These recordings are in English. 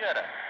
Vieira.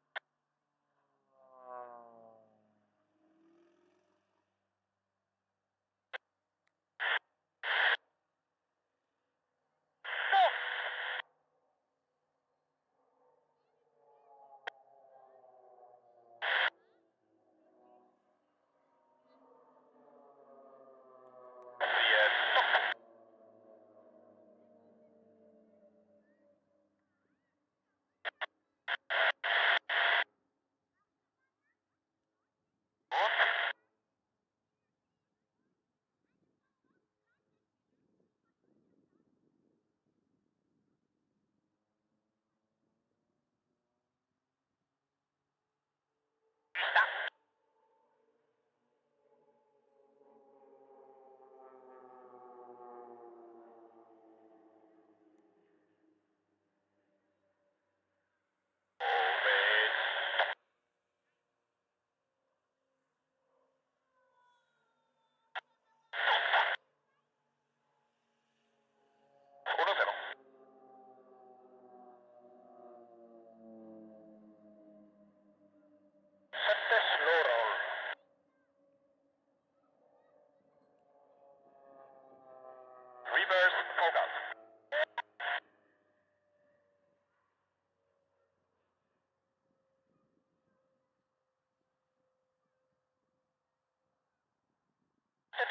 Yes. Uno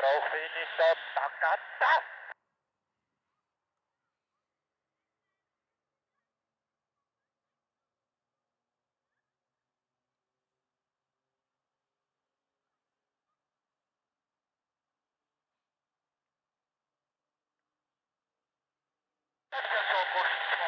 Drauf bin ich da, da, da. こう。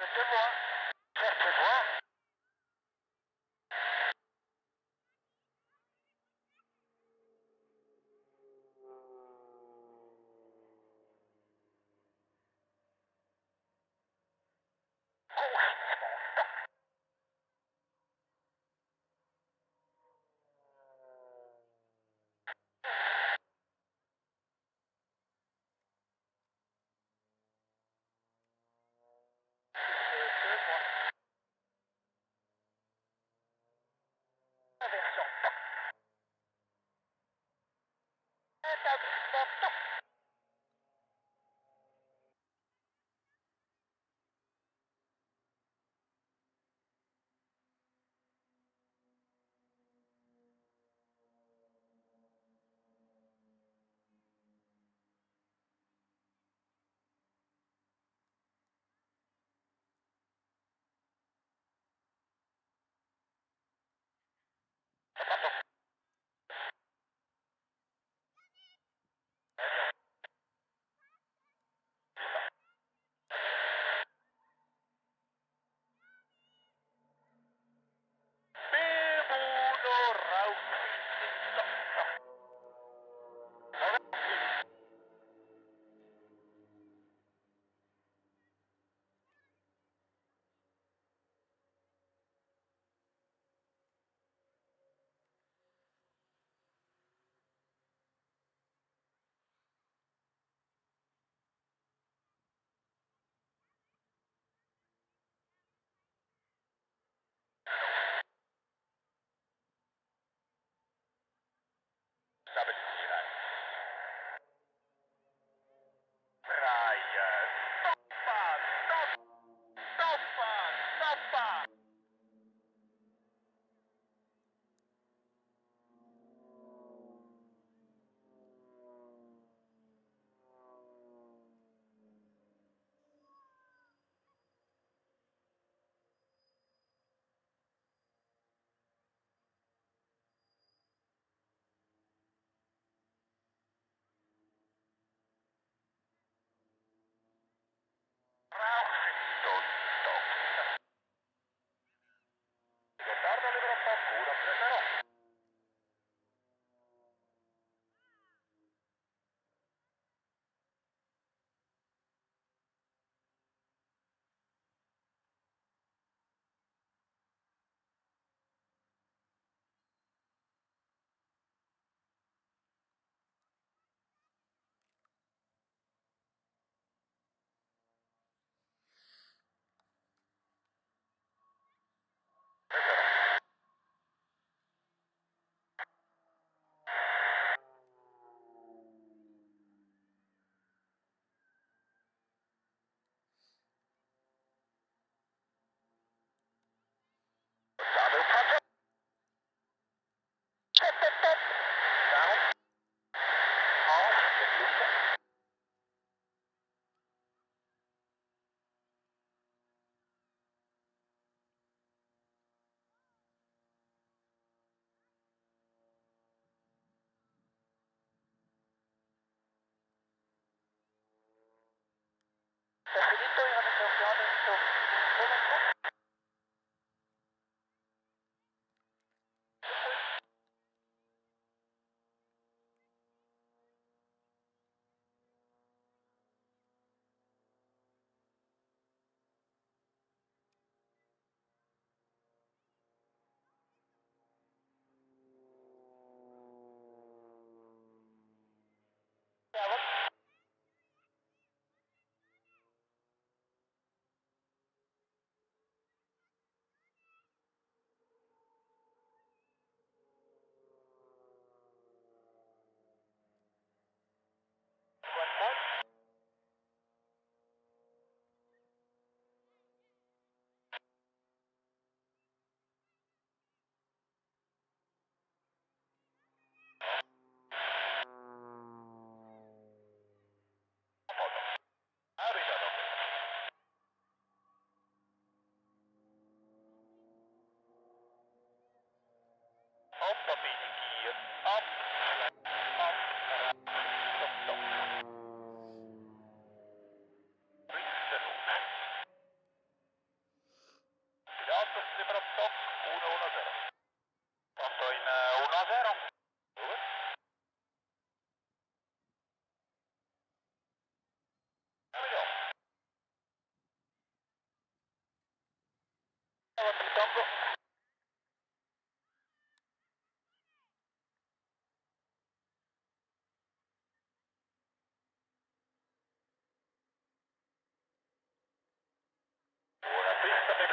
C'est moi. C'est. Thank you. Stabilisera. Brian. Thank you.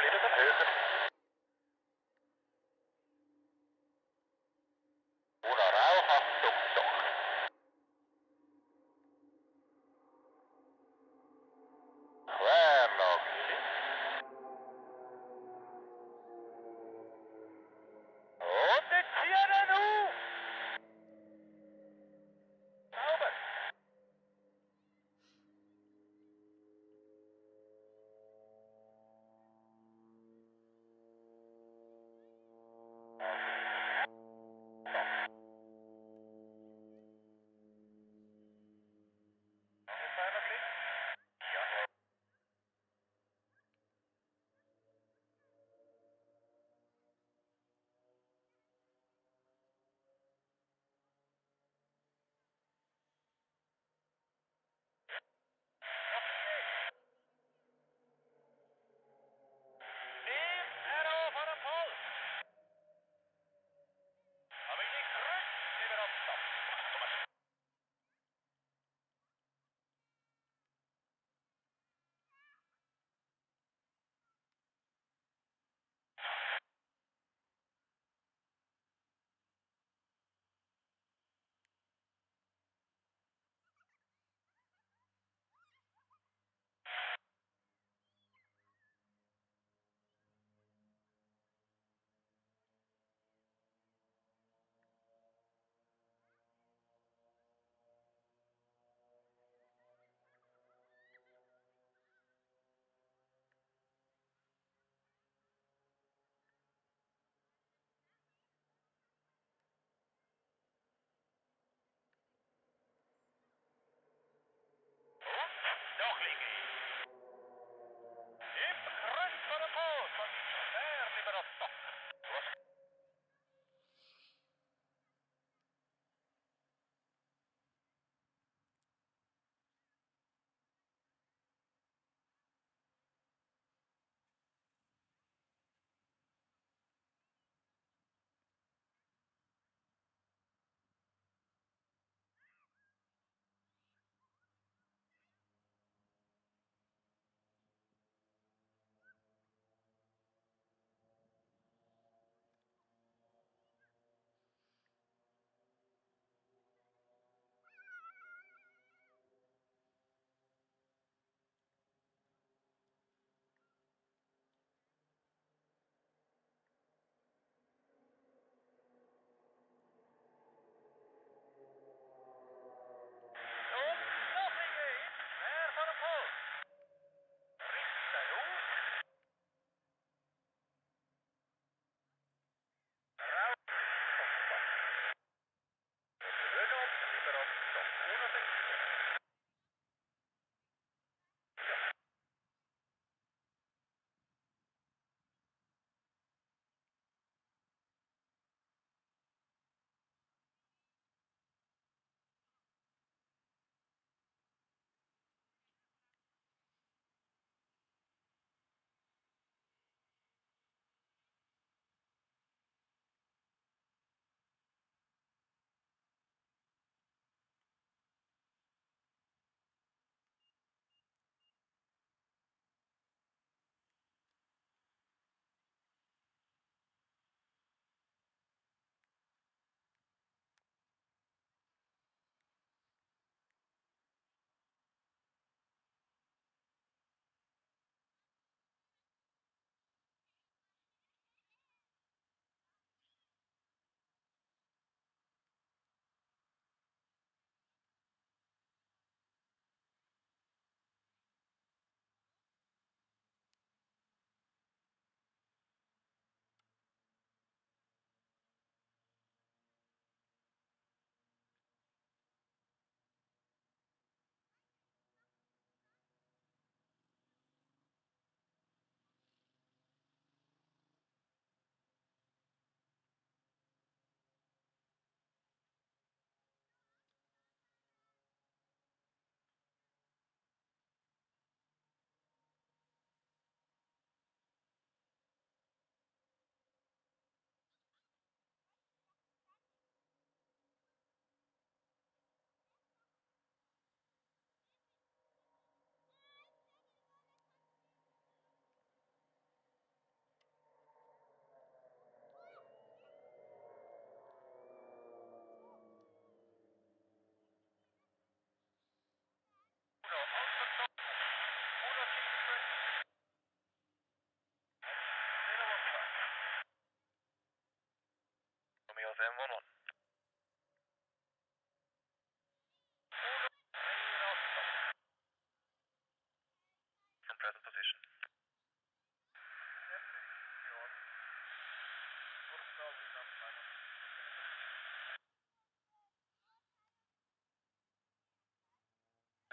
Present position.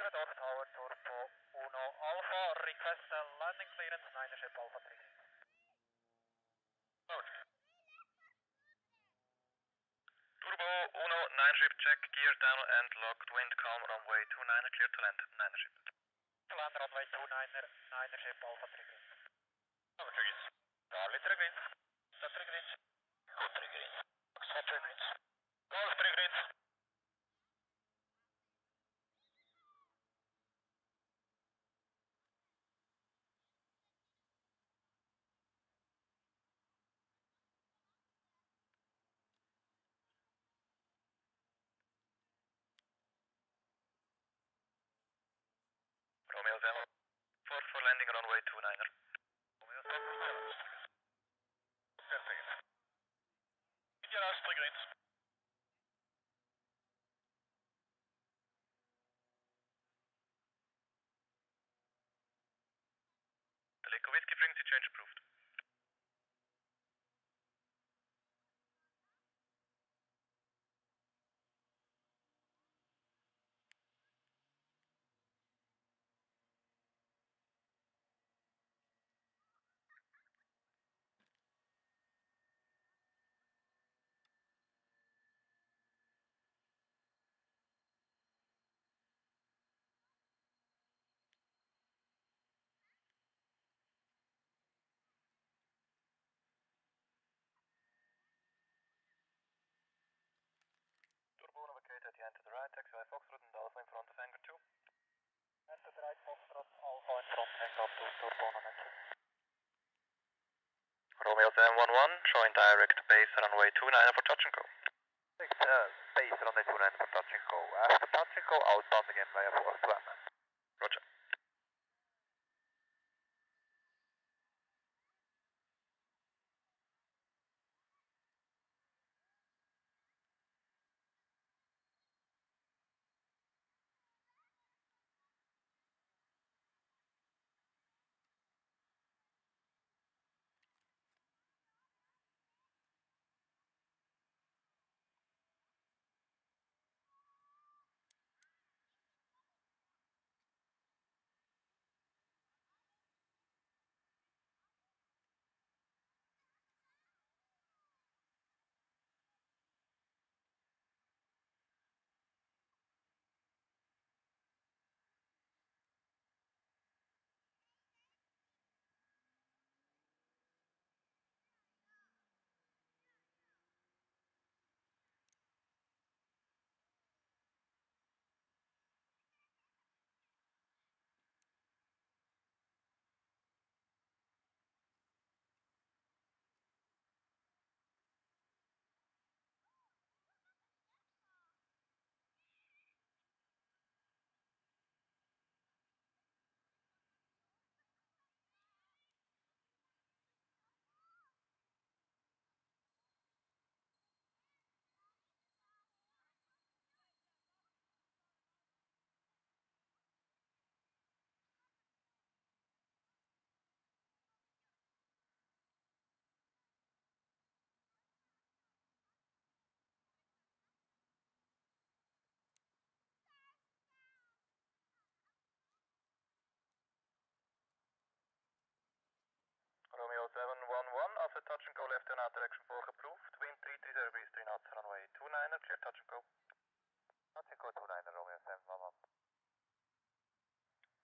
Off Tower Turbo Uno Alpha, request a landing clearance, Niner Ship Alpha 3. Turbo Uno, 9 ship check, gear down and locked, wind calm, runway 29, clear to land, 9 ship. Land runway 29, Niner Ship Alpha 3. Over Trigger. Charlie Trigger. Set Trigger. Goed Trigger. Set Trigger. Golf Trigger. Romeo 7. For, for landing runway 29er. Romeo 7. Set Trigger. Indiana's Trigger. The Lico Whiskey frequency change approved. At the end to the right, taxi Foxtrot and Alpha in front of hangar 2. Enter the right Foxtrot Alpha in front, hang up to Turbo Uno Metro. Romeo 711, showing direct base runway 29 for touch and go. Uh, base runway 29 for touch and go. After touch and go, outbound again via force to MM. Roger. Romeo 711, after touch and go left turn out direction 4 approved. Wind 330 breeze 3 knots, runway 29er, clear touch and go. Touch and go 29 Romeo 711.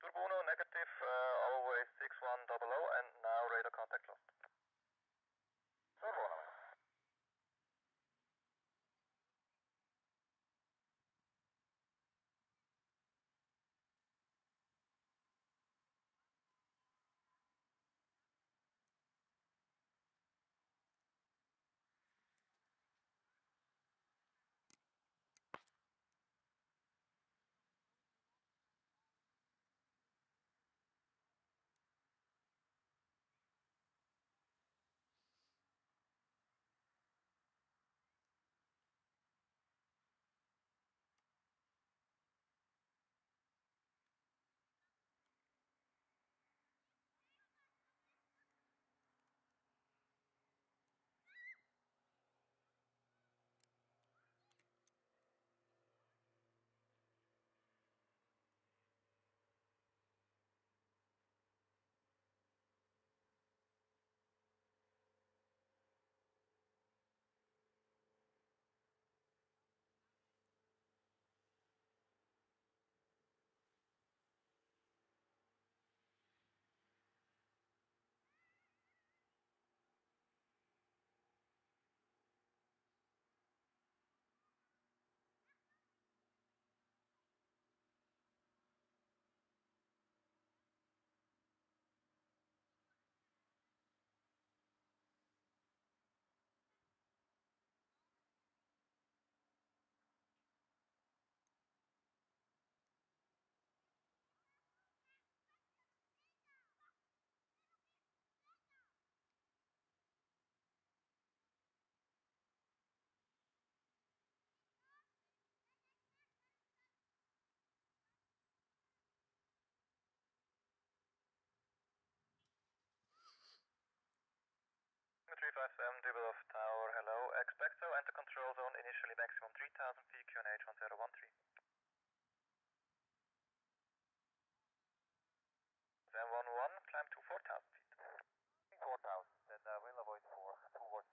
Turbo Uno negative, uh, always 6100 and now radar contact lost. Turbo Uno. 357, double of tower, hello. Expect so, enter control zone, initially maximum 3000 feet, QNH 1013. 711, climb to 4000 feet. 4000, then uh, we'll avoid 4 towards